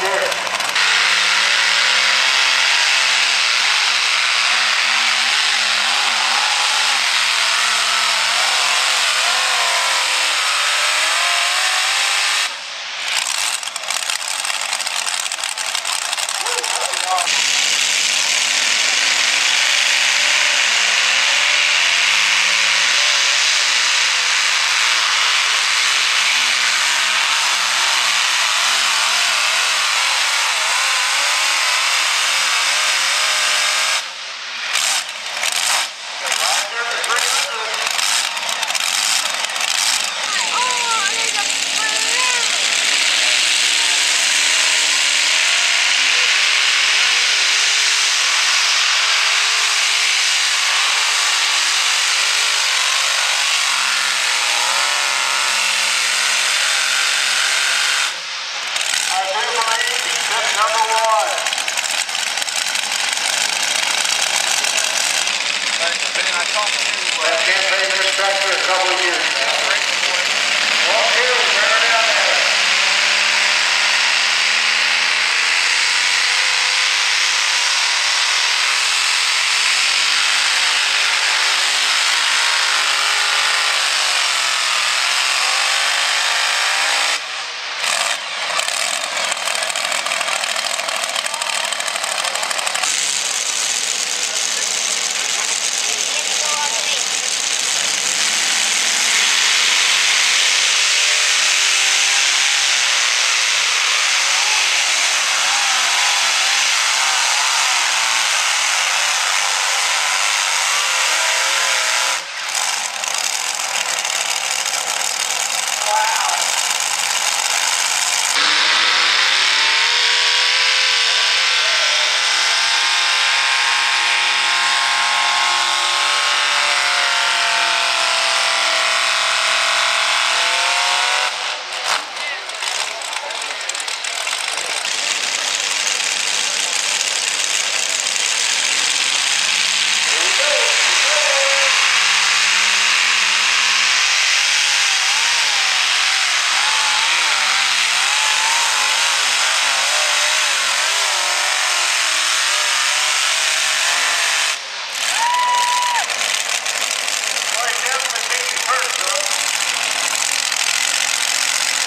back here. Number one. Ben, I talked to, uh, That campaign this tractor a couple years.